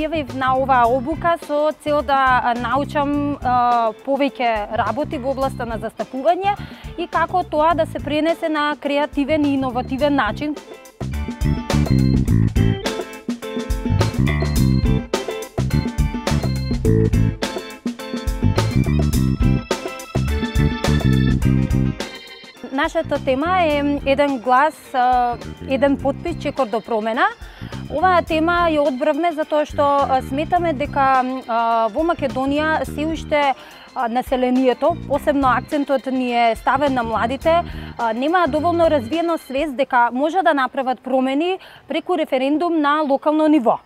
пријавив на оваа обука со цел да научам повеќе работи во областа на застапување и како тоа да се пренесе на креативен и иновативен начин. Нашата тема е еден глас, еден подпис, чекор до промена. Оваа тема ја одбравме затоа што сметаме дека во Македонија се уште населението, посебно акцентот ни е ставен на младите, нема доволно развиено свест дека може да направат промени преку референдум на локално ниво.